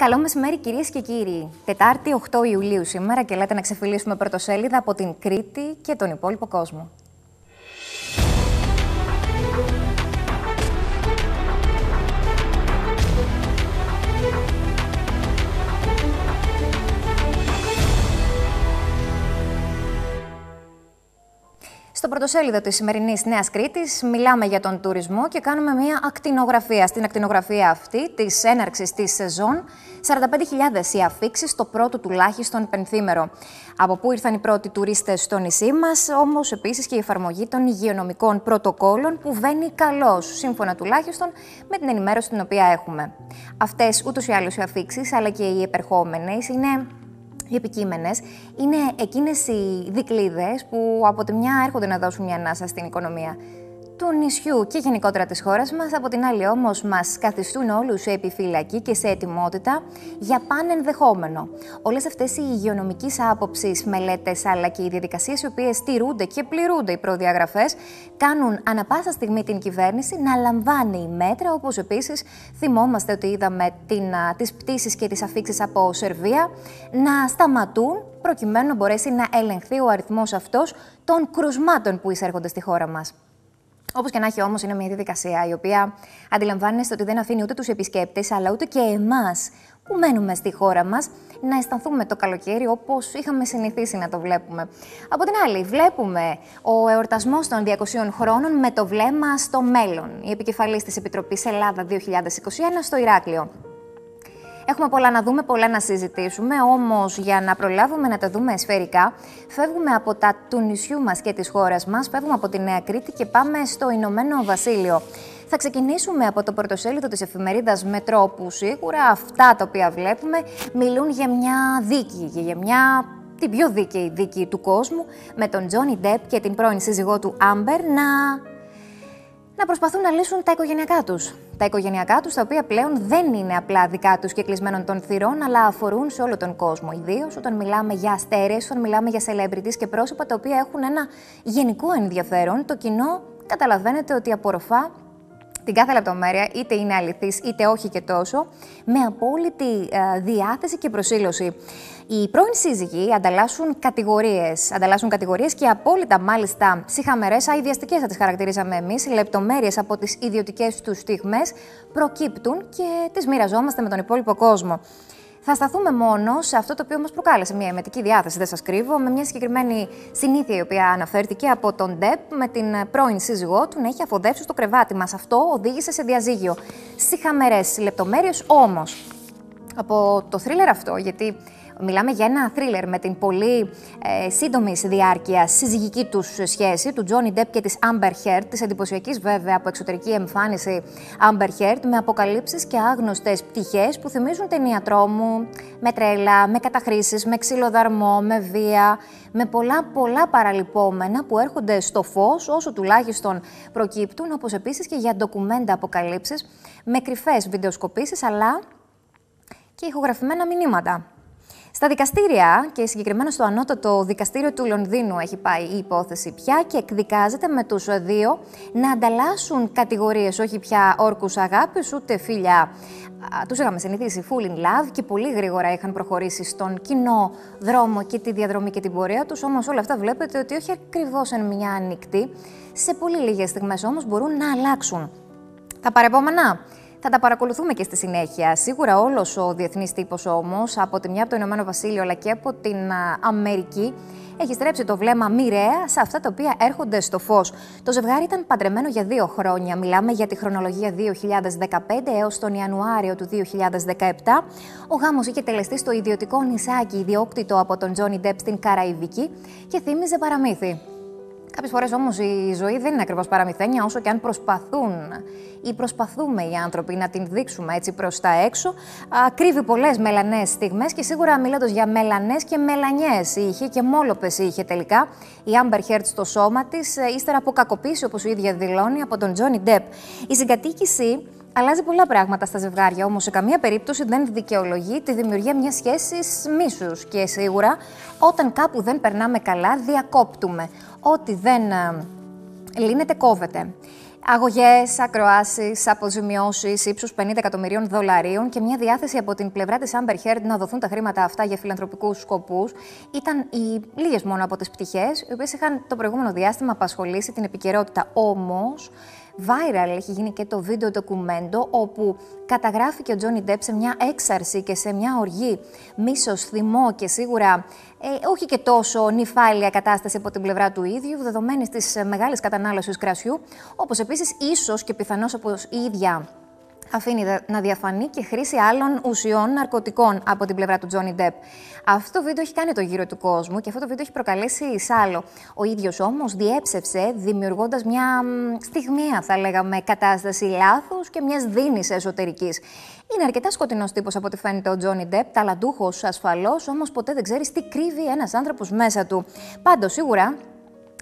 Καλό μεσημέρι κυρίες και κύριοι. Τετάρτη 8 Ιουλίου σήμερα και λέτε να ξεφυλίσουμε πρωτοσέλιδα από την Κρήτη και τον υπόλοιπο κόσμο. Στο πρωτοσέλιδο της σημερινής Νέας Κρήτης μιλάμε για τον τουρισμό και κάνουμε μια ακτινογραφία. Στην ακτινογραφία αυτή της έναρξης της σεζόν, 45.000 οι αφήξεις στο πρώτο τουλάχιστον πενθήμερο. Από πού ήρθαν οι πρώτοι τουρίστες στο νησί μας, όμως επίσης και η εφαρμογή των υγειονομικών πρωτοκόλων που βαίνει καλώς, σύμφωνα τουλάχιστον με την ενημέρωση την οποία έχουμε. Αυτές ούτως ή άλλως οι αφήξεις, αλλά και οι επερχόμενες, είναι οι επικείμενες είναι εκείνες οι δικλείδε που από τη μια έρχονται να δώσουν μια ανάσα στην οικονομία του νησιού και γενικότερα της χώρας μας, από την άλλη όμως μας καθιστούν όλους σε επιφυλακή και σε ετοιμότητα για πάνε ενδεχόμενο. Όλες αυτές οι υγειονομικής άποψης μελέτες αλλά και οι διαδικασίες οι οποίες στηρούνται και πληρούνται οι προδιαγραφές κάνουν ανα πάσα στιγμή την κυβέρνηση να λαμβάνει μέτρα όπως επίσης θυμόμαστε ότι είδαμε την, τις πτήσεις και τις αφήξεις από Σερβία να σταματούν προκειμένου να μπορέσει να ελεγχθεί ο αριθμός αυτός των κρουσμάτων που εισέρχονται στη χώρα μας. Όπως και να έχει όμως, είναι μια διαδικασία η οποία αντιλαμβάνεστε ότι δεν αφήνει ούτε τους επισκέπτες, αλλά ούτε και εμάς που μένουμε στη χώρα μας να αισθανθούμε το καλοκαίρι όπως είχαμε συνηθίσει να το βλέπουμε. Από την άλλη, βλέπουμε ο εορτασμός των 200 χρόνων με το βλέμμα στο μέλλον. Η επικεφαλής της Επιτροπής Ελλάδα 2021 στο Ηράκλειο. Έχουμε πολλά να δούμε, πολλά να συζητήσουμε, όμως για να προλάβουμε να τα δούμε σφαιρικά, φεύγουμε από τα του νησιού μας και της χώρας μας, φεύγουμε από τη Νέα Κρήτη και πάμε στο Ηνωμένο Βασίλειο. Θα ξεκινήσουμε από το πρωτοσέλιδο της εφημερίδας Μετρό, που σίγουρα αυτά τα οποία βλέπουμε μιλούν για μια δίκη, για μια την πιο δίκαιη δίκη του κόσμου, με τον Τζόνι Ντεπ και την πρώην σύζυγό του Άμπερ να να προσπαθούν να λύσουν τα οικογενειακά τους. Τα οικογενειακά τους, τα οποία πλέον δεν είναι απλά δικά τους και κλεισμένων των θυρών, αλλά αφορούν σε όλο τον κόσμο. Ιδίως όταν μιλάμε για αστέρε, όταν μιλάμε για celebrities και πρόσωπα τα οποία έχουν ένα γενικό ενδιαφέρον, το κοινό καταλαβαίνετε ότι απορροφά την κάθε λεπτομέρεια, είτε είναι αληθής είτε όχι και τόσο, με απόλυτη ε, διάθεση και προσήλωση. Οι πρώην σύζυγοι ανταλλάσσουν κατηγορίες. Ανταλλάσσουν κατηγορίες και απόλυτα μάλιστα ψυχαμερές, αειδιαστικέ θα τις χαρακτηρίζαμε εμείς, λεπτομέρειες από τις ιδιωτικές τους στιγμές προκύπτουν και τις μοιραζόμαστε με τον υπόλοιπο κόσμο. Θα σταθούμε μόνο σε αυτό το οποίο μα προκάλεσε μια εμετική διάθεση, δεν σας κρύβω, με μια συγκεκριμένη συνήθεια η οποία αναφέρθηκε από τον Ντεπ με την πρώην σύζυγό του να έχει αφοδεύσει στο κρεβάτι μας. Αυτό οδήγησε σε διαζύγιο. Συχαμερές λεπτομέρειες όμως. Από το θρίλερ αυτό, γιατί Μιλάμε για ένα θρίλερ με την πολύ ε, σύντομη διάρκεια συζυγική τους σχέση του Τζόνι Ντεπ και της Amber Heard, της εντυπωσιακής βέβαια από εξωτερική εμφάνιση Amber Heard, με αποκαλύψεις και άγνωστες πτυχές που θυμίζουν ταινία τρόμου, με τρέλα, με καταχρήσεις, με ξυλοδαρμό, με βία, με πολλά πολλά παραλυπόμενα που έρχονται στο φως όσο τουλάχιστον προκύπτουν, όπως επίσης και για ντοκουμέντα αποκαλύψεις με κρυφές βιντεοσκοπήσεις αλλά και ηχογραφημένα μηνύματα. Στα δικαστήρια και συγκεκριμένα στο ανώτατο δικαστήριο του Λονδίνου έχει πάει η υπόθεση πια και εκδικάζεται με τους δύο να ανταλλάσσουν κατηγορίες, όχι πια όρκους αγάπης ούτε φίλια. Τους είχαμε συνηθίσει full in love και πολύ γρήγορα είχαν προχωρήσει στον κοινό δρόμο και τη διαδρομή και την πορεία τους, όμως όλα αυτά βλέπετε ότι όχι ακριβώς εν μια ανοιχτή, σε πολύ λίγες στιγμές όμως μπορούν να αλλάξουν. Τα παρεπόμενα, θα τα παρακολουθούμε και στη συνέχεια. Σίγουρα όλος ο διεθνής τύπος όμως, από τη μια από το Ηνωμένο Βασίλειο αλλά και από την Αμερική, έχει στρέψει το βλέμμα μοιραία σε αυτά τα οποία έρχονται στο φως. Το ζευγάρι ήταν παντρεμένο για δύο χρόνια. Μιλάμε για τη χρονολογία 2015 έως τον Ιανουάριο του 2017. Ο γάμος είχε τελεστεί στο ιδιωτικό νησάκι, ιδιόκτητο από τον Τζόνι Ντεπ στην Καραϊβική και θύμιζε παραμύθι. Κάποιες φορές όμως η ζωή δεν είναι ακριβώς παραμυθένια, όσο και αν προσπαθούν ή προσπαθούμε οι άνθρωποι να την δείξουμε έτσι προς τα έξω. Α, κρύβει πολλές μελανές στιγμές και σίγουρα μιλώντας για μελανές και μελανιές είχε και μόλοπες είχε τελικά η Amber Heard στο σώμα της, ε, ύστερα από κακοποίηση, όπως η ίδια δηλώνει, από τον Johnny Depp. Η συγκατοίκηση Αλλάζει πολλά πράγματα στα ζευγάρια, όμως σε καμία περίπτωση δεν δικαιολογεί τη δημιουργία μιας σχέσης μίσους. Και σίγουρα όταν κάπου δεν περνάμε καλά, διακόπτουμε. Ό,τι δεν ε, λύνεται, κόβεται. Αγωγές, ακροάσεις, αποζημιώσεις ύψους 50 εκατομμυρίων δολαρίων και μια διάθεση από την πλευρά της Amber Heard να δοθούν τα χρήματα αυτά για φιλανθρωπικούς σκοπούς ήταν οι λίγες μόνο από τις πτυχές, οι οποίες είχαν το προηγούμενο διάστημα απασχολήσει την επικαιρότητα. Όμως, viral. Έχει γίνει και το βίντεο ντοκουμέντο όπου καταγράφηκε ο Τζόνι Ντέπ σε μια έξαρση και σε μια οργή. Μίσος, θυμό και σίγουρα ε, όχι και τόσο νυφάλια κατάσταση από την πλευρά του ίδιου, δεδομένης της μεγάλης κατανάλωσης κρασιού, όπως επίσης ίσως και πιθανώς όπω η ίδια αφήνει να διαφανεί και χρήση άλλων ουσιών ναρκωτικών από την πλευρά του Τζόνι Ντεπ. Αυτό το βίντεο έχει κάνει το γύρο του κόσμου και αυτό το βίντεο έχει προκαλέσει εισάλλο. Ο ίδιος όμως διέψευσε, δημιουργώντας μια στιγμία, θα λέγαμε, κατάσταση λάθους και μιας δίνη εσωτερικής. Είναι αρκετά σκοτεινός τύπος από ό,τι φαίνεται ο Τζόνι Ντεπ, ταλαντούχος ασφαλώς, όμως ποτέ δεν ξέρεις τι κρύβει ένας άνθρωπος μέσα του. Πάντως, σίγουρα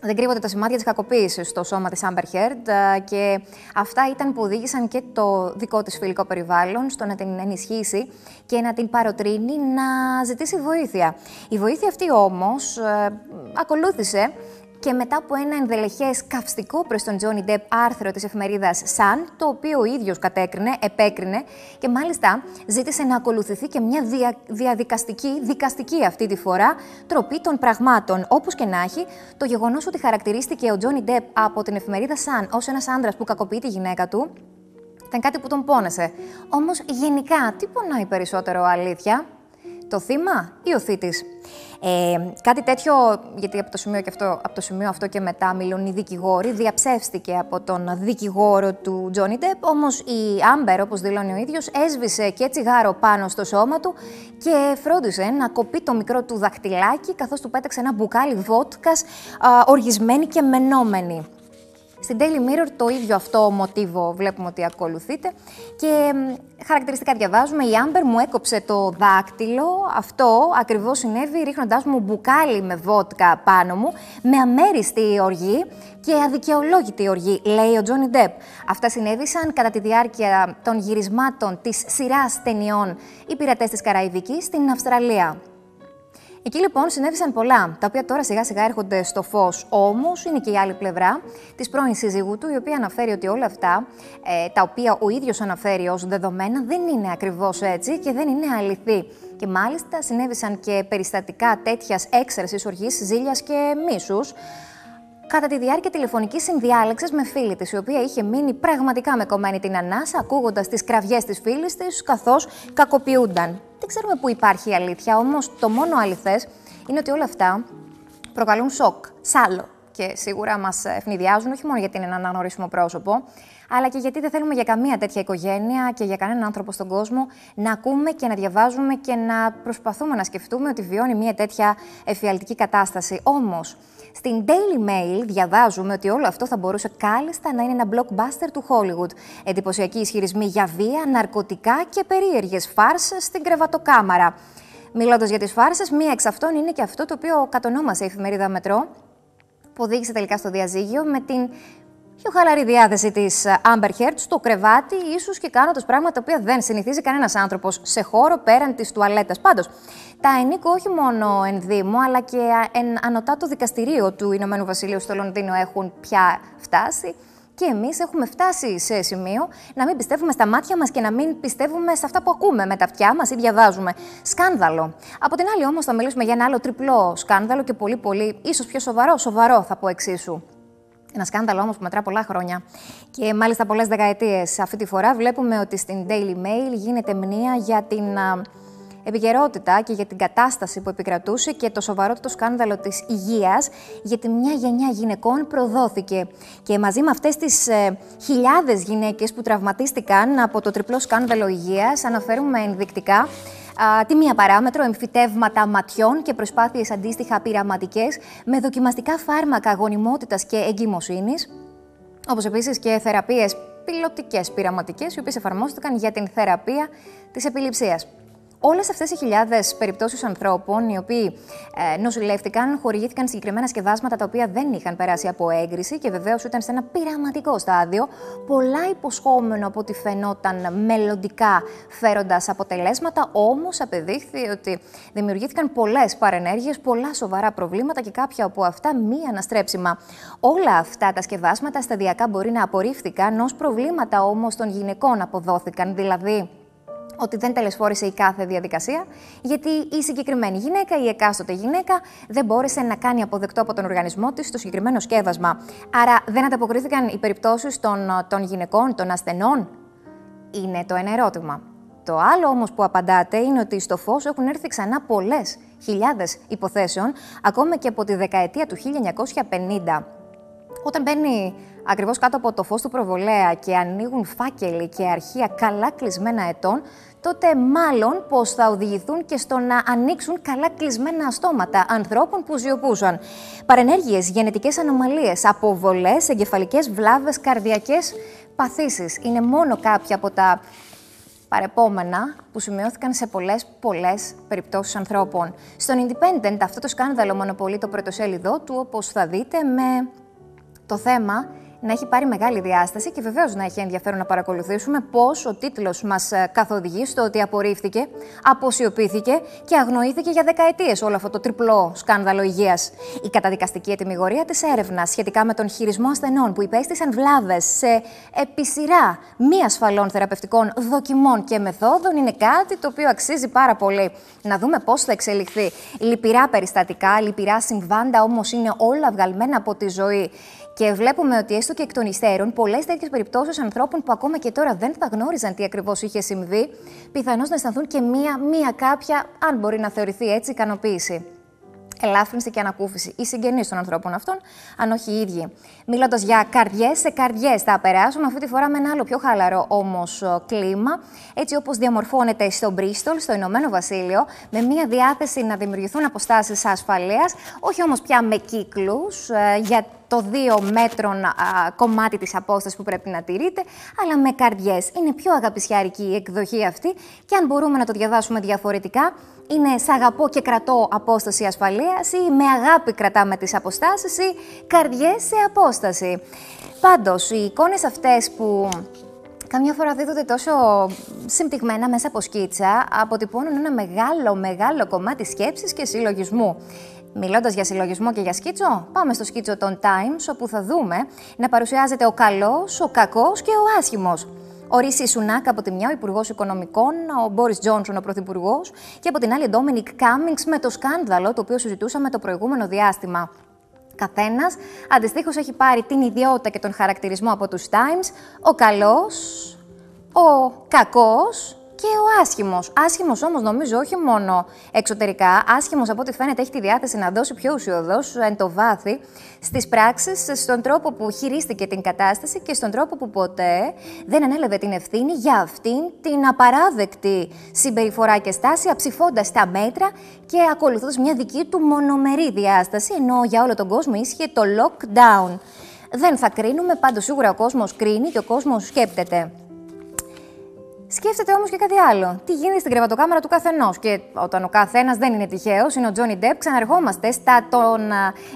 δεν κρύβονται τα σημάδια της κακοποίησης στο σώμα της Amber Heard ε, και αυτά ήταν που οδήγησαν και το δικό της φιλικό περιβάλλον στο να την ενισχύσει και να την παροτρύνει να ζητήσει βοήθεια. Η βοήθεια αυτή όμως ε, ακολούθησε και μετά από ένα ενδελεχές καυστικό προς τον Τζόνι Ντεπ άρθρο της εφημερίδας Sun, το οποίο ο ίδιος κατέκρινε, επέκρινε και μάλιστα ζήτησε να ακολουθηθεί και μια δια, διαδικαστική, δικαστική αυτή τη φορά, τροπή των πραγμάτων. Όπως και να έχει, το γεγονός ότι χαρακτηρίστηκε ο Τζόνι Ντεπ από την εφημερίδα Sun ως ένας άντρα που κακοποιεί τη γυναίκα του, ήταν κάτι που τον πόνεσε. Όμως γενικά, τι πονάει περισσότερο αλήθεια, το θύμα ή ο θήτης; Ε, κάτι τέτοιο, γιατί από το, σημείο και αυτό, από το σημείο αυτό και μετά μιλούν οι δικηγόροι, διαψεύστηκε από τον δικηγόρο του Τζόνι Ντεπ, όμως η Άμπερ, όπως δηλώνει ο ίδιος, έσβησε και τσιγάρο πάνω στο σώμα του και φρόντισε να κοπεί το μικρό του δαχτυλάκι, καθώς του πέταξε ένα μπουκάλι βότκας, οργισμένη και μενόμενη. Στην Daily Mirror το ίδιο αυτό μοτίβο βλέπουμε ότι ακολουθείται και χαρακτηριστικά διαβάζουμε η Άμπερ μου έκοψε το δάκτυλο, αυτό ακριβώς συνέβη ρίχνοντάς μου μπουκάλι με βότκα πάνω μου με αμέριστη οργή και αδικαιολόγητη οργή, λέει ο Τζόνι Ντεπ. Αυτά συνέβησαν κατά τη διάρκεια των γυρισμάτων της σειράς ταινιών «Οι πειρατές της Καραϊβικής» στην Αυστραλία. Εκεί λοιπόν συνέβησαν πολλά, τα οποία τώρα σιγά σιγά έρχονται στο φως. Όμως είναι και η άλλη πλευρά της πρώην σύζυγου του, η οποία αναφέρει ότι όλα αυτά, ε, τα οποία ο ίδιος αναφέρει ως δεδομένα, δεν είναι ακριβώς έτσι και δεν είναι αληθή. Και μάλιστα συνέβησαν και περιστατικά τέτοιας έξαρσης οργής, ζήλιας και μίσους, κατά τη διάρκεια τηλεφωνικής συνδιάλεξης με φίλη της, η οποία είχε μείνει πραγματικά με κομμένη την ανάσα, ακούγοντας τις κραυγές της φίλης της, καθώς κακοποιούνταν. Δεν ξέρουμε πού υπάρχει η αλήθεια, όμως το μόνο αληθές είναι ότι όλα αυτά προκαλούν σοκ, σάλο. Και σίγουρα μας ευνηδιάζουν όχι μόνο γιατί είναι ένα αναγνωρίσιμο πρόσωπο, αλλά και γιατί δεν θέλουμε για καμία τέτοια οικογένεια και για κανέναν άνθρωπο στον κόσμο να ακούμε και να διαβάζουμε και να προσπαθούμε να σκεφτούμε ότι βιώνει μια τέτοια εφιαλτική κατάσταση. Όμως, στην Daily Mail διαβάζουμε ότι όλο αυτό θα μπορούσε κάλλιστα να είναι ένα blockbuster του Hollywood. Εντυπωσιακοί ισχυρισμοί για βία, ναρκωτικά και περίεργες φάρσες στην κρεβατοκάμαρα. Μιλώντας για τις φάρσες, μία εξ αυτών είναι και αυτό το οποίο κατονόμασε η εφημερίδα Μετρό, που οδήγησε τελικά στο διαζύγιο με την πιο χαλαρή διάθεση της Amber Heard στο κρεβάτι, ίσως και κάνοντας πράγματα που δεν συνηθίζει κανένας άνθρωπος σε χώρο πέραν της τουαλέτας. Πάντως, τα ενίκω όχι μόνο εν Δήμο, αλλά και εν ανωτάτο δικαστηρίο του Ηνωμένου Βασιλείου στο Λονδίνο έχουν πια φτάσει. Και εμείς έχουμε φτάσει σε σημείο να μην πιστεύουμε στα μάτια μας και να μην πιστεύουμε σε αυτά που ακούμε με τα αυτιά μας ή διαβάζουμε. Σκάνδαλο. Από την άλλη, όμως, θα μιλήσουμε για ένα άλλο τριπλό σκάνδαλο και πολύ, πολύ, ίσως πιο σοβαρό, σοβαρό θα πω εξίσου. Ένα σκάνδαλο όμως που μετρά πολλά χρόνια και μάλιστα πολλές δεκαετίες. Αυτή τη φορά βλέπουμε ότι στην Daily Mail γίνεται μνήα για την επικαιρότητα και για την κατάσταση που επικρατούσε και το σοβαρότερο σκάνδαλο της υγείας, γιατί μια γενιά γυναικών προδόθηκε. Και μαζί με αυτές τις ε, χιλιάδες γυναίκες που τραυματίστηκαν από το τριπλό σκάνδαλο υγείας, αναφέρουμε ενδεικτικά τη μία παράμετρο, εμφυτεύματα ματιών και προσπάθειες αντίστοιχα πειραματικές με δοκιμαστικά φάρμακα γονιμότητας και εγκυμοσύνης, όπως επίσης και θεραπείες πιλωτικές πειραματικές, οι οποίες εφαρμόστηκαν για την θεραπεία της επιληψίας. Όλες αυτές οι χιλιάδες περιπτώσεις ανθρώπων οι οποίοι ε, νοσηλεύτηκαν, χορηγήθηκαν συγκεκριμένα σκευάσματα τα οποία δεν είχαν περάσει από έγκριση και βεβαίως ήταν σε ένα πειραματικό στάδιο. Πολλά υποσχόμενο από ό,τι φαινόταν μελλοντικά φέροντας αποτελέσματα, όμως απεδείχθη ότι δημιουργήθηκαν πολλές παρενέργειες, πολλά σοβαρά προβλήματα και κάποια από αυτά μη αναστρέψιμα. Όλα αυτά τα σκευάσματα σταδιακά μπορεί να απορρίφθηκαν ως προβλήματα όμως των γυναικών αποδόθηκαν, δηλαδή ότι δεν τελεσφόρησε η κάθε διαδικασία, γιατί η συγκεκριμένη γυναίκα, η εκάστοτε γυναίκα, δεν μπόρεσε να κάνει αποδεκτό από τον οργανισμό της το συγκεκριμένο σκεύασμα. Άρα δεν ανταποκρίθηκαν οι περιπτώσεις των, των γυναικών, των ασθενών; Είναι το ένα ερώτημα. Το άλλο όμως που απαντάτε είναι ότι στο φως έχουν έρθει ξανά πολλές χιλιάδες υποθέσεων, ακόμα και από τη δεκαετία του 1950. Όταν μπαίνει ακριβώς κάτω από το φως του προβολέα και ανοίγουν φάκελοι και αρχεία καλά κλεισμένα ετών, τότε μάλλον πως θα οδηγηθούν και στο να ανοίξουν καλά κλεισμένα στόματα ανθρώπων που ζιοπούσαν. Παρενέργειες, γενετικές ανομαλίες, αποβολές, εγκεφαλικές βλάβες, καρδιακές παθήσεις. Είναι μόνο κάποια από τα παρεπόμενα που σημειώθηκαν σε πολλές, πολλές περιπτώσεις ανθρώπων. Στον Independent αυτό το σκάνδαλο μονοπολεί το πρωτοσέλιδό του, όπως θα δείτε, με το θέμα να έχει πάρει μεγάλη διάσταση και βεβαίως να έχει ενδιαφέρον να παρακολουθήσουμε πώς ο τίτλος μας ε, καθοδηγεί στο ότι απορρίφθηκε, αποσιωπήθηκε και αγνοήθηκε για δεκαετίες όλο αυτό το τριπλό σκάνδαλο υγείας. Η καταδικαστική ετοιμιγορία της έρευνας σχετικά με τον χειρισμό ασθενών που υπέστησαν βλάβες σε επί σειρά μη ασφαλών θεραπευτικών δοκιμών και μεθόδων είναι κάτι το οποίο αξίζει πάρα πολύ να δούμε πώς θα εξελιχθεί. Λυπηρά περιστατικά, λυπηρά συμβάντα όμως είναι όλα βγαλμένα από τη ζωή. Και βλέπουμε ότι έστω και εκ των υστέρων, πολλές τέτοιες περιπτώσεις ανθρώπων που ακόμα και τώρα δεν θα γνώριζαν τι ακριβώς είχε συμβεί, πιθανώς να αισθανθούν και μία, μία κάποια, αν μπορεί να θεωρηθεί έτσι, ικανοποίηση ελάφρυνση και ανακούφιση. Οι συγγενείς των ανθρώπων αυτών, αν όχι οι ίδιοι. Μιλώντας για καρδιές σε καρδιές, θα περάσουμε αυτή τη φορά με ένα άλλο πιο χαλαρό όμως κλίμα, έτσι όπως διαμορφώνεται στο Μπρίστολ, στο Ηνωμένο Βασίλειο, με μια διάθεση να δημιουργηθούν αποστάσεις ασφαλείας, όχι όμως πια με κύκλους, ε, για το δύο μέτρων α, κομμάτι της απόστασης που πρέπει να τηρείτε, αλλά με καρδιές. Είναι πιο αγαπησιάρικη η εκδοχή αυτή και αν μπορούμε να το διαβάσουμε διαφορετικά, είναι «Σ' αγαπώ και κρατώ απόσταση ασφαλείας» ή «Με αγάπη κρατάμε τις αποστάσεις» ή «Καρδιές σε απόσταση». Πάντως, οι εικόνες αυτές που καμιά φορά δίδονται τόσο συμπτυγμένα μέσα από σκίτσα, αποτυπώνουν ένα μεγάλο, μεγάλο κομμάτι σκέψης και συλλογισμού. Μιλώντας για συλλογισμό και για σκίτσο, πάμε στο σκίτσο των Times, όπου θα δούμε να παρουσιάζεται ο καλός, ο κακός και ο άσχημος. Ο Ρίση Σουνάκ από τη μια, ο Υπουργός Οικονομικών, ο Μπόρις Τζόνσον, ο Πρωθυπουργός, και από την άλλη ο Ντόμινικ Κάμινγκς με το σκάνδαλο το οποίο συζητούσαμε το προηγούμενο διάστημα. Καθένας αντιστοίχως έχει πάρει την ιδιότητα και τον χαρακτηρισμό από τους Times. Ο καλός, ο κακός και ο άσχημος. Άσχημος όμως νομίζω όχι μόνο εξωτερικά. Άσχημος από ό,τι φαίνεται έχει τη διάθεση να δώσει πιο ουσιοδός εν το βάθη στις πράξεις, στον τρόπο που χειρίστηκε την κατάσταση και στον τρόπο που ποτέ δεν ανέλαβε την ευθύνη για αυτήν την απαράδεκτη συμπεριφορά και στάση, αψηφώντας τα μέτρα και ακολουθώντας μια δική του μονομερή διάσταση, ενώ για όλο τον κόσμο ίσχυε το lockdown. Δεν θα κρίνουμε, πάντως σίγουρα ο κόσμος κρίνει και ο κόσμος σκέπτεται. Σκέφτεται όμως και κάτι άλλο. Τι γίνεται στην κρεβατοκάμαρα του καθενός. Και όταν ο καθένας δεν είναι τυχαίος, είναι ο Τζόνι Ντεπ, ξαναρχόμαστε στα των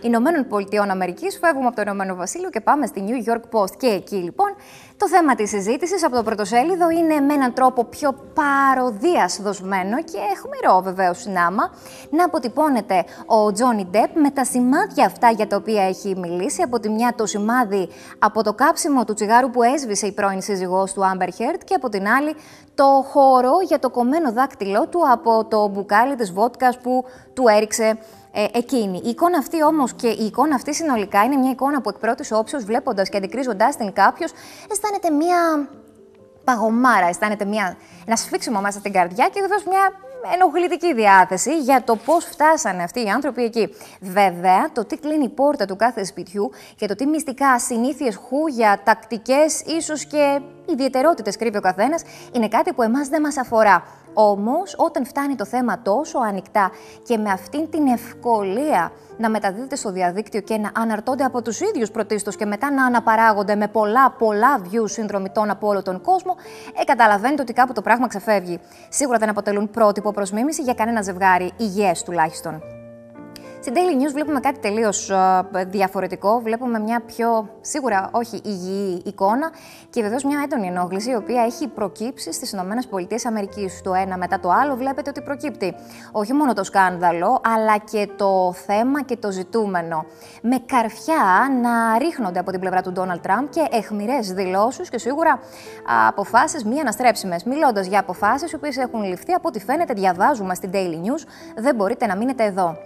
Ηνωμένων Πολιτειών Αμερικής, φεύγουμε από το Ηνωμένο Βασίλειο και πάμε στη New York Post. Και εκεί λοιπόν το θέμα της συζήτησης από το πρωτοσέλιδο είναι με έναν τρόπο πιο παροδία δοσμένο και αιχμηρό βεβαίως συνάμα να αποτυπώνεται ο Τζόνι Ντεπ με τα σημάδια αυτά για τα οποία έχει μιλήσει. Από τη μια το σημάδι από το κάψιμο του τσιγάρου που έσβησε η πρώην σύζυγός του Άμπερ Χέρτ και από την άλλη το χώρο για το κομμένο δάκτυλό του από το μπουκάλι της βότκας που του έριξε ε, εκείνη. Η εικόνα αυτή όμως και η εικόνα αυτή συνολικά είναι μια εικόνα που εκ πρώτης όψεως, βλέποντας και αντικρίζοντάς την κάποιος, αισθάνεται μια παγωμάρα, αισθάνεται μια, ένα σφίξιμο μέσα στην καρδιά και βεβαίως μια ενοχλητική διάθεση για το πώς φτάσανε αυτοί οι άνθρωποι εκεί. Βέβαια, το τι κλείνει η πόρτα του κάθε σπιτιού και το τι μυστικά συνήθειε χούγια, τακτικές, ίσως και ιδιαιτερότητες κρύβει ο καθένας, είναι κάτι που εμάς δεν μας αφορά. Όμως, όταν φτάνει το θέμα τόσο ανοιχτά και με αυτήν την ευκολία να μεταδίδεται στο διαδίκτυο και να αναρτώνται από τους ίδιους πρωτίστως και μετά να αναπαράγονται με πολλά, πολλά views συνδρομητών από όλο τον κόσμο, ε, καταλαβαίνετε ότι κάπου το πράγμα ξεφεύγει. Σίγουρα δεν αποτελούν πρότυπο προς μίμηση για κανένα ζευγάρι, υγιές τουλάχιστον. Στην Daily News βλέπουμε κάτι τελείως διαφορετικό. Βλέπουμε μια πιο σίγουρα όχι υγιή εικόνα και βεβαίως μια έντονη ενόχληση η οποία έχει προκύψει στις ΗΠΑ. Το ένα μετά το άλλο βλέπετε ότι προκύπτει όχι μόνο το σκάνδαλο, αλλά και το θέμα και το ζητούμενο. Με καρφιά να ρίχνονται από την πλευρά του Ντόναλτ Τραμπ και εχμηρέ δηλώσεις και σίγουρα αποφάσεις μη αναστρέψιμες. Μιλώντας για αποφάσεις οι οποίες έχουν ληφθεί από ό,τι φαίνεται, διαβάζουμε στην Daily News, δεν μπορείτε να μείνετε εδώ.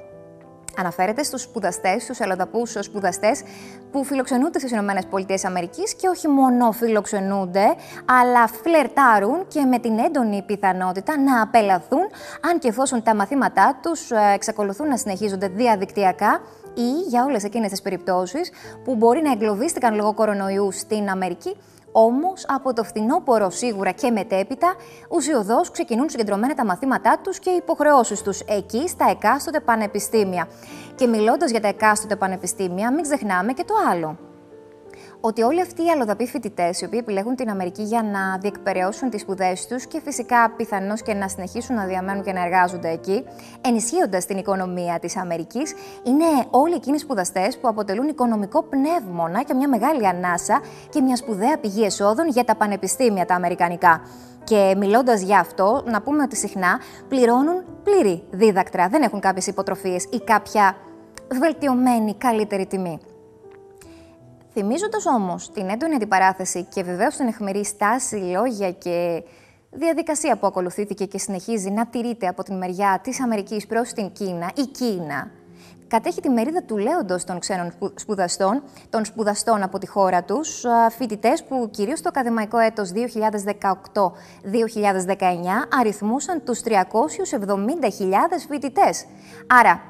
Αναφέρεται στους σπουδαστές, στους αλλοδαπούς σπουδαστές που φιλοξενούνται στις ΗΠΑ και όχι μόνο φιλοξενούνται, αλλά φλερτάρουν και με την έντονη πιθανότητα να απελαθούν, αν και εφόσον τα μαθήματά τους ε, εξακολουθούν να συνεχίζονται διαδικτυακά ή για όλες εκείνες τις περιπτώσεις που μπορεί να εγκλωβίστηκαν λόγω κορονοϊού στην Αμερική Όμως, από το φθινόπωρο σίγουρα και μετέπειτα, ουσιοδός ξεκινούν συγκεντρωμένα τα μαθήματά τους και οι υποχρεώσεις τους εκεί στα εκάστοτε πανεπιστήμια. Και μιλώντας για τα εκάστοτε πανεπιστήμια, μην ξεχνάμε και το άλλο ότι όλοι αυτοί οι αλλοδαποί φοιτητές, οι οποίοι επιλέγουν την Αμερική για να διεκπαιρεώσουν τις σπουδές τους και φυσικά πιθανώς και να συνεχίσουν να διαμένουν και να εργάζονται εκεί, ενισχύοντας την οικονομία της Αμερικής, είναι όλοι εκείνοι σπουδαστές που αποτελούν οικονομικό πνεύμονα και μια μεγάλη ανάσα και μια σπουδαία πηγή εσόδων για τα πανεπιστήμια τα Αμερικανικά. Και μιλώντας για αυτό, να πούμε ότι συχνά πληρώνουν πλήρη δίδακτρα. Δεν έχουν κάποιες υποτροφίες ή κάποια βελτιωμένη καλύτερη τιμή. Θυμίζοντας όμως την έντονη αντιπαράθεση και βεβαίως την εχμηρή στάση, λόγια και διαδικασία που ακολουθήθηκε και συνεχίζει να τηρείται από την μεριά της Αμερικής προς την Κίνα, η Κίνα κατέχει τη μερίδα του λέοντος των ξένων σπουδαστών, των σπουδαστών από τη χώρα τους, φοιτητές που κυρίως στο ακαδημαϊκό έτος 2018-2019 αριθμούσαν τους 370.000 φοιτητέ. Άρα,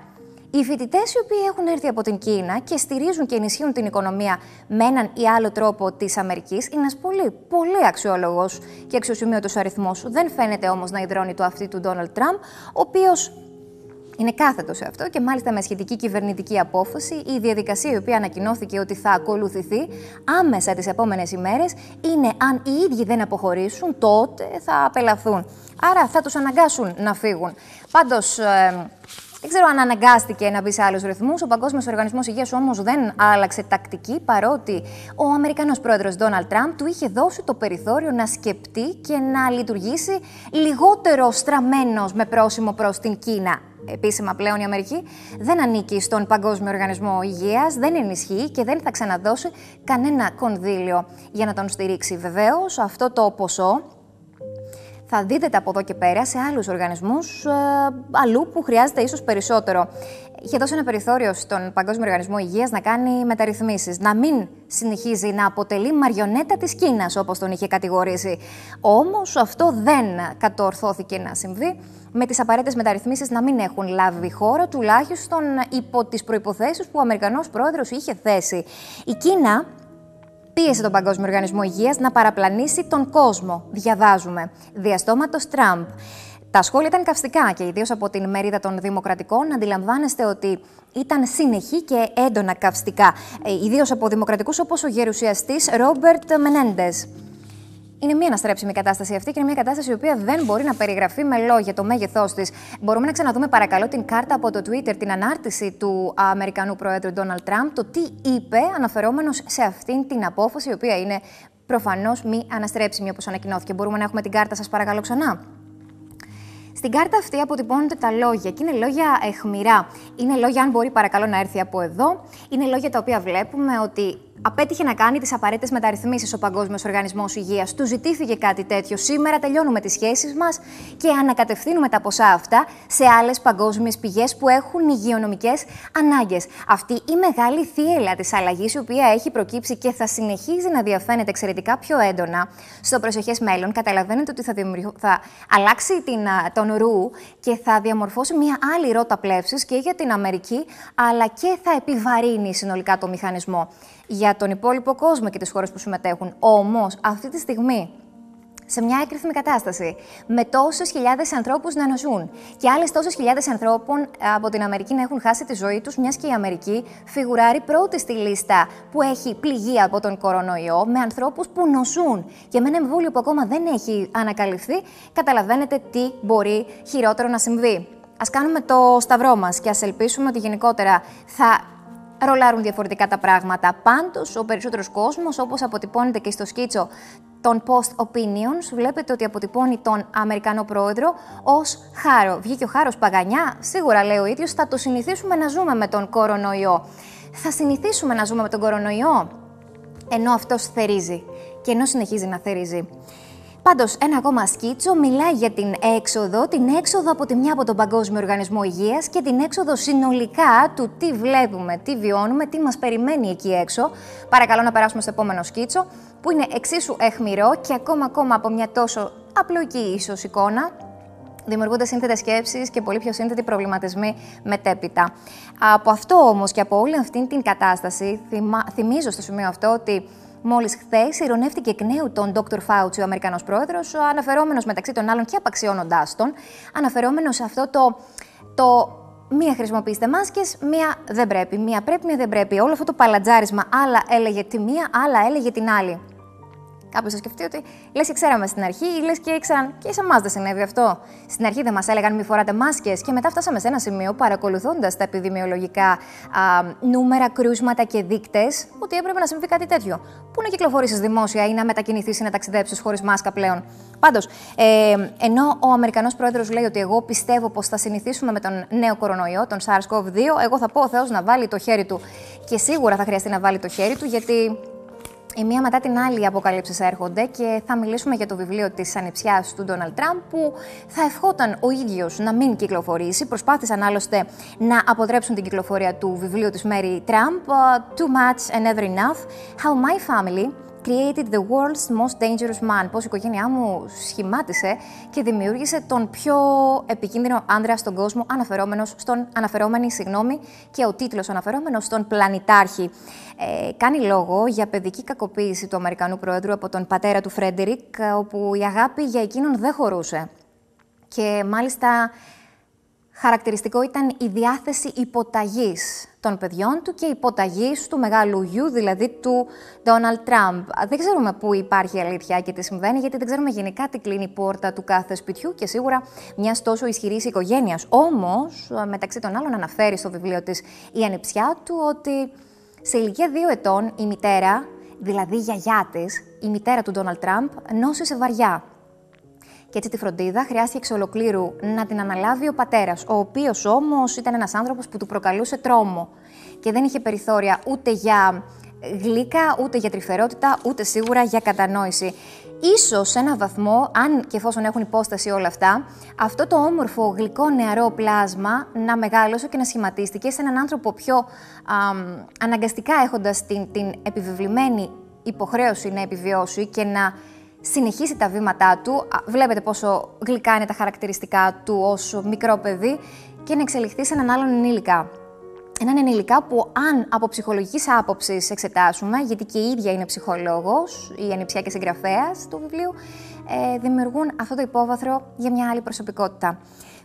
οι φοιτητές οι οποίοι έχουν έρθει από την Κίνα και στηρίζουν και ενισχύουν την οικονομία με έναν ή άλλο τρόπο της Αμερικής είναι ένας πολύ, πολύ αξιόλογος και αξιοσημείωτος αριθμός. Δεν φαίνεται όμως να ιδρώνει το αυτή του Ντόναλτ Τραμπ, ο οποίος είναι κάθετο σε αυτό και μάλιστα με σχετική κυβερνητική απόφαση η διαδικασία η οποία ανακοινώθηκε ότι θα ακολουθηθεί άμεσα τις επόμενες ημέρες είναι αν οι ίδιοι δεν αποχωρήσουν, τότε θα απελαθούν. Άρα θα τους αναγκάσουν να φύγουν. Πάντως, δεν ξέρω αν αναγκάστηκε να μπει σε άλλους ρυθμούς. Ο Παγκόσμιος Οργανισμός Υγείας όμως δεν άλλαξε τακτική, παρότι ο Αμερικανός πρόεδρος Ντόναλτ Τραμπ του είχε δώσει το περιθώριο να σκεπτεί και να λειτουργήσει λιγότερο στραμμένος με πρόσημο προς την Κίνα. Επίσημα πλέον η Αμερική δεν ανήκει στον Παγκόσμιο Οργανισμό Υγείας, δεν ενισχύει και δεν θα ξαναδώσει κανένα κονδύλιο για να τον στηρίξει. Βεβαίως, αυτό το ποσό θα δίδεται από εδώ και πέρα σε άλλους οργανισμούς ε, αλλού που χρειάζεται ίσως περισσότερο. Είχε δώσει ένα περιθώριο στον Παγκόσμιο Οργανισμό Υγείας να κάνει μεταρρυθμίσεις, να μην συνεχίζει να αποτελεί μαριονέτα της Κίνας, όπως τον είχε κατηγορήσει. Όμως αυτό δεν κατορθώθηκε να συμβεί, με τις απαραίτητες μεταρρυθμίσεις να μην έχουν λάβει χώρα, τουλάχιστον υπό τις προποθέσει που ο Αμερικανός πρόεδρος είχε θέσει. Η Κίνα πίεσε τον Παγκόσμιο Οργανισμό Υγείας να παραπλανήσει τον κόσμο. Διαβάζουμε. Διαστόματος Τραμπ. Τα σχόλια ήταν καυστικά και ιδίως από την μερίδα των Δημοκρατικών αντιλαμβάνεστε ότι ήταν συνεχή και έντονα καυστικά. Ε, ιδίως από δημοκρατικούς όπως ο γερουσιαστής Ρόμπερτ Μενέντες. Είναι μια αναστρέψιμη κατάσταση αυτή και είναι μια κατάσταση η οποία δεν μπορεί να περιγραφεί με λόγια το μέγεθός της. Μπορούμε να ξαναδούμε παρακαλώ την κάρτα από το Twitter, την ανάρτηση του Αμερικανού Προέδρου Ντόναλτ Τραμπ, το τι είπε αναφερόμενος σε αυτήν την απόφαση, η οποία είναι προφανώς μη αναστρέψιμη όπως ανακοινώθηκε. Μπορούμε να έχουμε την κάρτα σας παρακαλώ ξανά; Στην κάρτα αυτή αποτυπώνονται τα λόγια και είναι λόγια εχμηρά. Είναι λόγια, αν μπορεί παρακαλώ να έρθει από εδώ. Είναι λόγια τα οποία βλέπουμε ότι απέτυχε να κάνει τις απαραίτητες μεταρρυθμίσεις ο Παγκόσμιος Οργανισμός Υγείας. Του ζητήθηκε κάτι τέτοιο. Σήμερα τελειώνουμε τις σχέσεις μας και ανακατευθύνουμε τα ποσά αυτά σε άλλες παγκόσμιες πηγές που έχουν υγειονομικές ανάγκες. Αυτή η μεγάλη θύελα της αλλαγής, η οποία έχει προκύψει και θα συνεχίζει να διαφαίνεται εξαιρετικά πιο έντονα στο προσεχές μέλλον, καταλαβαίνετε ότι θα, θα αλλάξει την, τον ρου και θα διαμορφώσει μια άλλη ρότα πλεύσης και για την Αμερική, αλλά και θα επιβαρύνει συνολικά το μηχανισμό για τον υπόλοιπο κόσμο και τις χώρες που συμμετέχουν. Όμως, αυτή τη στιγμή σε μια έκρηθμη κατάσταση, με τόσες χιλιάδες ανθρώπους να νοσούν και άλλες τόσες χιλιάδες ανθρώπων ε, από την Αμερική να έχουν χάσει τη ζωή τους, μιας και η Αμερική φιγουράρει πρώτη στη λίστα που έχει πληγεί από τον κορονοϊό, με ανθρώπους που νοσούν και με ένα εμβόλιο που ακόμα δεν έχει ανακαλυφθεί, καταλαβαίνετε τι μπορεί χειρότερο να συμβεί. Α κάνουμε το σταυρό μας και ας ελπίσουμε ότι γενικότερα θα ρολάρουν διαφορετικά τα πράγματα. Πάντως, ο περισσότερος κόσμος, όπως αποτυπώνεται και στο σκίτσο των Post Opinions, βλέπετε ότι αποτυπώνει τον Αμερικανό πρόεδρο ως χάρο. Βγήκε ο χάρος Παγανιά, σίγουρα λέει ο ίδιος, θα το συνηθίσουμε να ζούμε με τον κορονοϊό. Θα συνηθίσουμε να ζούμε με τον κορονοϊό, ενώ αυτός θερίζει και ενώ συνεχίζει να θερίζει. Πάντως, ένα ακόμα σκίτσο μιλάει για την έξοδο, την έξοδο από τη μια από τον Παγκόσμιο Οργανισμό Υγείας και την έξοδο συνολικά του τι βλέπουμε, τι βιώνουμε, τι μας περιμένει εκεί έξω. Παρακαλώ να περάσουμε στο επόμενο σκίτσο, που είναι εξίσου εχμηρό και ακόμα ακόμα από μια τόσο απλοϊκή ίσως εικόνα, δημιουργούνται σύνθετες σκέψεις και πολύ πιο σύνθετοι προβληματισμοί μετέπειτα. Από αυτό όμως και από όλη αυτή την κατάσταση, θυμίζω στο σημείο αυτό ότι Μόλις χθες ηρωνεύτηκε εκ νέου τον Dr. Fauci, ο Αμερικανός πρόεδρος, αναφερόμενος μεταξύ των άλλων και απαξιώνοντάς τον, αναφερόμενος σε αυτό το, το μία χρησιμοποιήστε μάσκες, μία δεν πρέπει, μία πρέπει, μία δεν πρέπει. Όλο αυτό το παλατζάρισμα, άλλα έλεγε τη μία, άλλα έλεγε την άλλη. Κάποιο θα σκεφτεί ότι λες και ξέραμε στην αρχή, ή λες και ήξεραν και σε εμάς δεν συνέβη αυτό. Στην αρχή δεν μας έλεγαν μη φοράτε μάσκες και μετά φτάσαμε σε ένα σημείο παρακολουθώντας τα επιδημιολογικά α, νούμερα, κρούσματα και δείκτες ότι έπρεπε να συμβεί κάτι τέτοιο. Πού να κυκλοφορήσεις δημόσια ή να μετακινηθείς ή να ταξιδέψεις χωρίς μάσκα πλέον. Πάντως, ε, ενώ ο Αμερικανός πρόεδρος λέει ότι εγώ πιστεύω πως θα συνηθίσουμε με τον νέο κορονοϊό, τον SARS-CoV-2, εγώ θα πω ο Θεός να βάλει το χέρι του. Και σίγουρα θα χρειαστεί να βάλει το χέρι του, γιατί η μία μετά την άλλη οι αποκαλύψεις έρχονται και θα μιλήσουμε για το βιβλίο της ανιψιάς του Ντόναλτ Τραμπ που θα ευχόταν ο ίδιος να μην κυκλοφορήσει. Προσπάθησαν άλλωστε να αποτρέψουν την κυκλοφορία του βιβλίου της Μέρι Τραμπ «Too much and never enough. How my family created the world's most dangerous man. Πώς η οικογένειά μου σχημάτισε και δημιούργησε τον πιο επικίνδυνο άντρα στον κόσμο, αναφερόμενος στον, αναφερόμενη, συγγνώμη, και ο τίτλος αναφερόμενος στον πλανητάρχη. Ε, κάνει λόγο για παιδική κακοποίηση του Αμερικανού Πρόεδρου από τον πατέρα του Φρέντερικ, όπου η αγάπη για εκείνον δεν χωρούσε. Και μάλιστα Χαρακτηριστικό ήταν η διάθεση υποταγής των παιδιών του και υποταγής του μεγάλου γιου, δηλαδή του Ντόναλτ Τραμπ. Δεν ξέρουμε πού υπάρχει αλήθεια και τι συμβαίνει, γιατί δεν ξέρουμε γενικά τι κλείνει η πόρτα του κάθε σπιτιού και σίγουρα μιας τόσο ισχυρής οικογένειας. Όμως, μεταξύ των άλλων, αναφέρει στο βιβλίο της η ανιψιά του ότι σε ηλικία δύο ετών η μητέρα, δηλαδή η γιαγιά της, η μητέρα του Ντόναλτ Τραμπ, νόσησε βαριά και έτσι τη φροντίδα χρειάστηκε εξ ολοκλήρου να την αναλάβει ο πατέρας, ο οποίος όμως ήταν ένας άνθρωπος που του προκαλούσε τρόμο και δεν είχε περιθώρια ούτε για γλύκα, ούτε για τρυφερότητα, ούτε σίγουρα για κατανόηση. Ίσως σε ένα βαθμό, αν και εφόσον έχουν υπόσταση όλα αυτά, αυτό το όμορφο γλυκό νεαρό πλάσμα να μεγάλωσε και να σχηματίστηκε σε έναν άνθρωπο πιο α, αναγκαστικά έχοντας την, την επιβεβλημένη υποχρέωση να επιβιώσει και να συνεχίσει τα βήματά του. Βλέπετε πόσο γλυκά είναι τα χαρακτηριστικά του ως μικρό παιδί και να εξελιχθεί σε έναν άλλον ενήλικα. Έναν ενήλικα που αν από ψυχολογικής άποψης εξετάσουμε, γιατί και η ίδια είναι ψυχολόγος, η ανιψιά και συγγραφέας του βιβλίου, ε, δημιουργούν αυτό το υπόβαθρο για μια άλλη προσωπικότητα.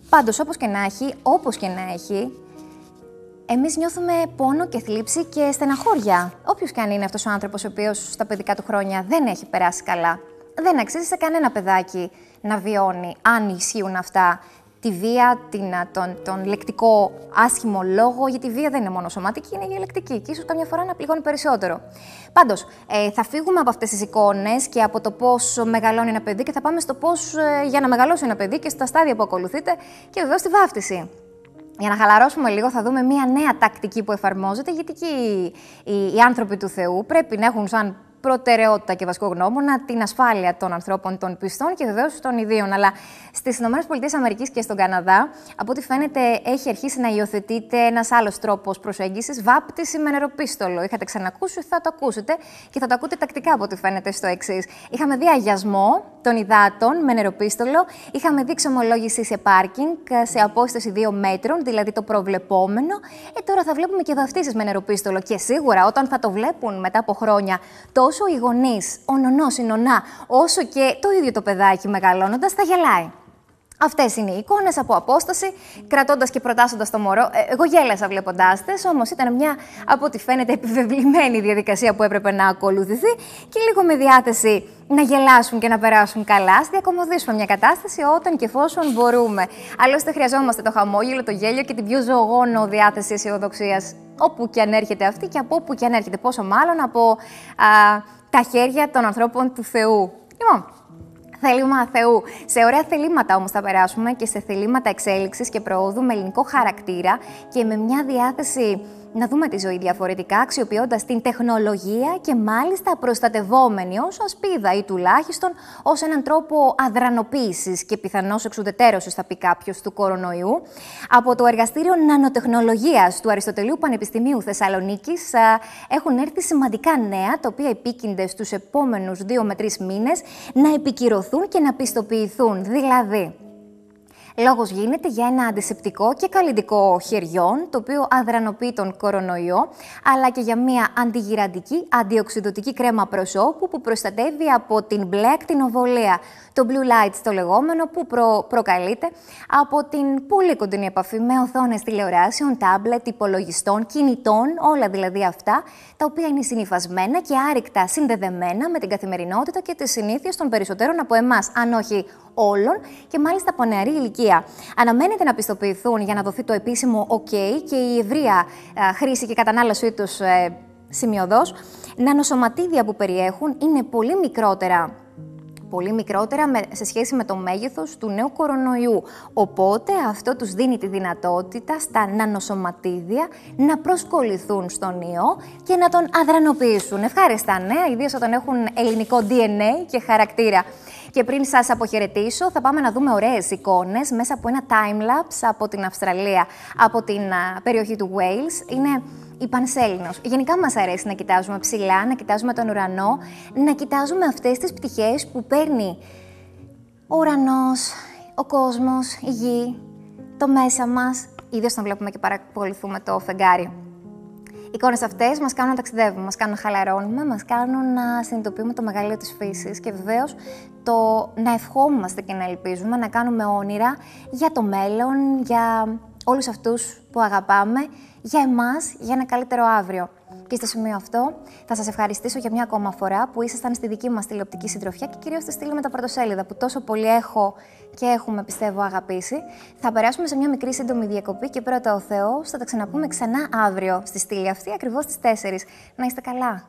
Πάντως, όπως και να έχει, όπως και να έχει, εμείς νιώθουμε πόνο και θλίψη και στεναχώρια. Όποιος και αν είναι αυτός ο άνθρωπος ο οποίος στα παιδικά του χρόνια δεν έχει περάσει καλά δεν αξίζει σε κανένα παιδάκι να βιώνει, αν ισχύουν αυτά, τη βία, την, τον, τον λεκτικό άσχημο λόγο, γιατί η βία δεν είναι μόνο σωματική, είναι και λεκτική και ίσως καμιά φορά να πληγώνει περισσότερο. Πάντως, ε, θα φύγουμε από αυτές τις εικόνες και από το πώς μεγαλώνει ένα παιδί και θα πάμε στο πώς ε, για να μεγαλώσει ένα παιδί και στα στάδια που ακολουθείτε και βεβαίως στη βάφτιση. Για να χαλαρώσουμε λίγο, θα δούμε μία νέα τακτική που εφαρμόζεται, γιατί και οι, οι, οι άνθρωποι του Θεού πρέπει να έχουν σαν προτεραιότητα και βασικό γνώμονα την ασφάλεια των ανθρώπων των πιστών και βεβαίως των ιδίων. Αλλά στις ΗΠΑ και στον Καναδά, από ό,τι φαίνεται, έχει αρχίσει να υιοθετείται ένας άλλος τρόπος προσέγγισης, βάπτιση με νεροπίστολο. Είχατε ξανακούσει, θα το ακούσετε και θα το ακούτε τακτικά από ό,τι φαίνεται στο εξής. Είχαμε δει αγιασμό των υδάτων με νεροπίστολο, είχαμε δει ξομολόγηση σε πάρκινγκ σε απόσταση 2 μέτρων, δηλαδή το προβλεπόμενο. Ε, τώρα θα βλέπουμε και βαφτίσει με νεροπίστολο. Και σίγουρα όταν θα το βλέπουν μετά από χρόνια τόσο οι γονείς, ο νονός, η νονά, όσο και το ίδιο το παιδάκι μεγαλώνοντας, θα γελάει. Αυτές είναι οι εικόνες από απόσταση, κρατώντας και προτάσσοντας το μωρό. Ε, εγώ γέλασα βλέποντάς τες, όμως ήταν μια από ό,τι φαίνεται επιβεβλημένη διαδικασία που έπρεπε να ακολουθηθεί και λίγο με διάθεση να γελάσουν και να περάσουν καλά, ας διακομωδήσουμε μια κατάσταση όταν και εφόσον μπορούμε. Άλλωστε, χρειαζόμαστε το χαμόγελο, το γέλιο και την πιο ζωγόνο διάθεση αισιοδοξίας, όπου και αν έρχεται αυτή και από όπου και αν έρχεται. Πόσο μάλλον από α, τα χέρια των ανθρώπων του Θεού. Λοιπόν, θέλημα Θεού. Σε ωραία θελήματα όμως θα περάσουμε και σε θελήματα εξέλιξης και προόδου με ελληνικό χαρακτήρα και με μια διάθεση να δούμε τη ζωή διαφορετικά, αξιοποιώντας την τεχνολογία και μάλιστα προστατευόμενη ως ασπίδα ή τουλάχιστον ως έναν τρόπο αδρανοποίησης και πιθανώς εξουδετέρωση, θα πει κάποιος, του κορονοϊού. Από το εργαστήριο Νανοτεχνολογίας του Αριστοτελείου Πανεπιστημίου Θεσσαλονίκης έχουν έρθει σημαντικά νέα, τα οποία επίκυνται στους επόμενους δύο με τρεις μήνες να επικυρωθούν και να πιστοποιηθούν. Δηλαδή, Λόγος γίνεται για ένα αντισηπτικό και καλλιντικό χεριών, το οποίο αδρανοποιεί τον κορονοϊό, αλλά και για μια αντιγυραντική, αντιοξυδοτική κρέμα προσώπου που προστατεύει από την μπλε ακτινοβολία, το blue light το λεγόμενο, που προ, προκαλείται από την πολύ κοντινή επαφή με οθόνες τηλεοράσεων, τάμπλετ, υπολογιστών, κινητών, όλα δηλαδή αυτά, τα οποία είναι συνυφασμένα και άρρηκτα συνδεδεμένα με την καθημερινότητα και τις συνήθειες των περισσότερων από εμάς, αν όχι όλων και μάλιστα από νεαρή ηλικία. Αναμένεται να πιστοποιηθούν για να δοθεί το επίσημο OK και η ευρεία χρήση και κατανάλωσή τους ε, σημειωδώς. Νανοσωματίδια που περιέχουν είναι πολύ μικρότερα πολύ μικρότερα σε σχέση με το μέγεθος του νέου κορονοϊού. Οπότε αυτό τους δίνει τη δυνατότητα στα νανοσωματίδια να προσκοληθούν στον ιό και να τον αδρανοποιήσουν. Ευχάριστα νέα, ιδίως όταν έχουν ελληνικό DNA και χαρακτήρα. Και πριν σας αποχαιρετήσω, θα πάμε να δούμε ωραίες εικόνες μέσα από ένα time-lapse από την Αυστραλία, από την περιοχή του Wales. Είναι η Πανσέλινος. Γενικά μας αρέσει να κοιτάζουμε ψηλά, να κοιτάζουμε τον ουρανό, να κοιτάζουμε αυτές τις πτυχές που παίρνει ο ουρανός, ο κόσμος, η γη, το μέσα μας, ιδίως όταν βλέπουμε και παρακολουθούμε το φεγγάρι. Οι εικόνες αυτές μας κάνουν να ταξιδεύουμε, μας κάνουν να χαλαρώνουμε, μας κάνουν να συνειδητοποιούμε το μεγαλείο της φύσης και βεβαίως το να ευχόμαστε και να ελπίζουμε, να κάνουμε όνειρα για το μέλλον, για όλους αυτούς που αγαπάμε, για εμάς, για ένα καλύτερο αύριο. Και στο σημείο αυτό θα σας ευχαριστήσω για μια ακόμα φορά που ήσασταν στη δική μας τηλεοπτική συντροφιά και κυρίως στη στήλη με τα πρωτοσέλιδα που τόσο πολύ έχω και έχουμε πιστεύω αγαπήσει. Θα περάσουμε σε μια μικρή σύντομη διακοπή και πρώτα ο Θεός θα τα ξαναπούμε ξανά αύριο στη στήλη αυτή ακριβώς στις 4. Να είστε καλά!